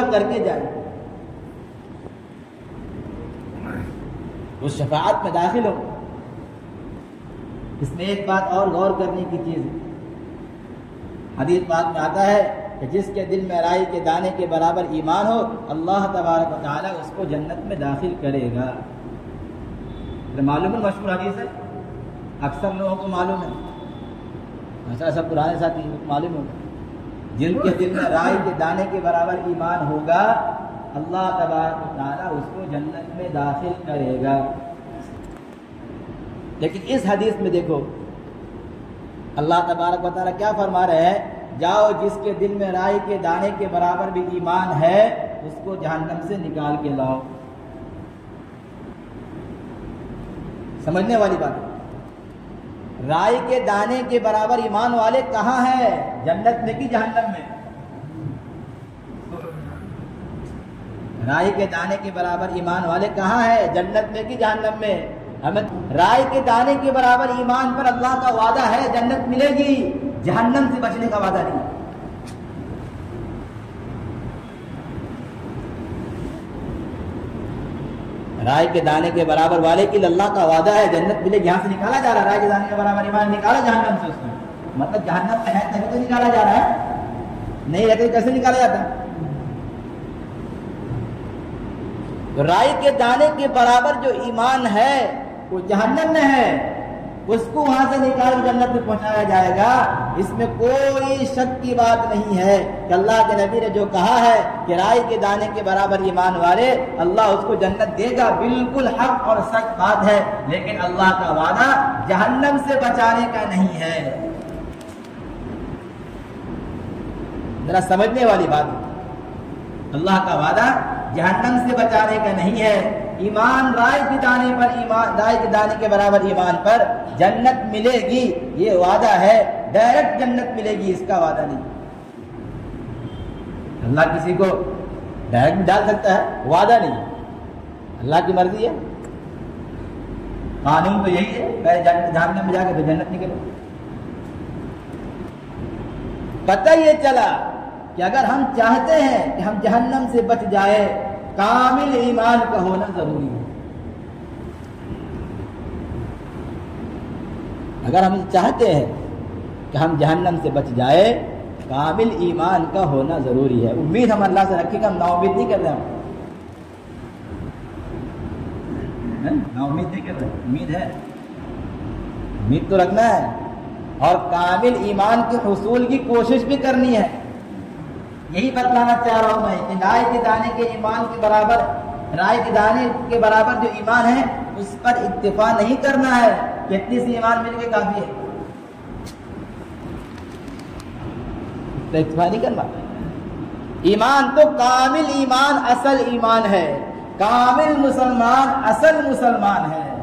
کر کے جائے۔ اس شفاعت میں داخل ہو۔ اس میں ایک بات اور غور کرنے کی چیز ہے۔ حدیث بات میں آتا ہے کہ جس کے دل میں رائی کے دانے کے برابر ایمان ہو، اللہ تبارک و تعالیٰ اس کو جنت میں داخل کرے گا۔ معلوم ہے مشہور حدیث ہے۔ اکثر لوگوں کو معلوم ہے۔ ایسا سب پرانے ساتھی معلوم ہوگا۔ جن کے دل میں رائے کے دانے کے برابر ایمان ہوگا، اللہ تبارک تعالیٰ اس کو جنت میں داخل کرے گا۔ لیکن اس حدیث میں دیکھو، اللہ تبارک و تعالیٰ کیا فرما رہے ہیں؟ جاؤ جس کے دل میں رائے کے دانے کے برابر بھی ایمان ہے، اس کو جہنم سے نکال کے لاؤ۔ سمجھنے والی بات۔ ہے رائے کے دانے کے برابر ایمان والے کہاں ہیں؟ جنت میں کی جہنم میں؟ رائے کے دانے کے برابر ایمان والے کہاں ہیں؟ جنت میں کی جہنم میں؟ ہمیں رائے کے دانے کے برابر ایمان پر اللہ کا وعدہ ہے، جنت ملے گی، جہنم سے بچنے کا وعدہ نہیں۔ رائے کے دانے کے برابر والے کی اللہ کا وعدہ ہے، جنت ملے، یہاں سے نکالا جا رہا ہے، رائے کے دانے کے برابر ایمان نکالا، جہنم سے اس کو مطلب جہنم میں ہے تبھی تو نکالا جا رہا ہے۔ نہیں رہتے کیسے نکالا جاتا؟ ہے رائے کے دانے کے برابر جو ایمان ہے، وہ جہنم میں ہے۔ اس کو وہاں سے نکال جنت میں پہنچایا جائے گا۔ اس میں کوئی شک کی بات نہیں ہے کہ اللہ کے نبی نے جو کہا ہے کہ رائے کے دانے کے برابر ایمان والے، اللہ اس کو جنت دے گا۔ بالکل حق اور سچ بات ہے، لیکن اللہ کا وعدہ جہنم سے بچانے کا نہیں ہے۔ ذرا سمجھنے والی بات۔ اللہ کا وعدہ جہنم سے بچانے کا نہیں ہے۔ ایمان رائے کے دانے پر، ایمان، رائے کے دانے کے برابر ایمان پر جنت ملے گی، یہ وعدہ ہے۔ ڈائریکٹ جنت ملے گی، اس کا وعدہ نہیں۔ اللہ کسی کو ڈائریکٹ ڈال سکتا ہے، وعدہ نہیں۔ اللہ کی مرضی ہے۔ قانون تو یہی ہے، پہلے جہنم میں جا کے تو جنت نکلو۔ پتہ یہ چلا کہ اگر ہم چاہتے ہیں کہ ہم جہنم سے بچ جائے کامل ایمان کا ہونا ضروری ہے۔ اگر ہم چاہتے ہیں کہ ہم جہنم سے بچ جائے، کامل ایمان کا ہونا ضروری ہے۔ امید ہم اللہ سے رکھے گا ہم نا امید نہیں کر رہے ہم نا امید نہیں کر رہے امید ہے۔ امید تو رکھنا ہے۔ اور کامل ایمان کے حصول کی کوشش بھی کرنی ہے۔ یہی بتلانا چاہ رہا ہوں میں کہ رائے کے دانے کے ایمان کے برابر، رائے کے دانے کے برابر جو ایمان ہے، اس پر اتفاق نہیں کرنا ہے۔ کتنی سی ایمان مل کے کافی ہے۔ اتفاق نہیں کرنا۔ ایمان تو کامل ایمان، اصل ایمان ہے۔ کامل مسلمان، اصل مسلمان ہے۔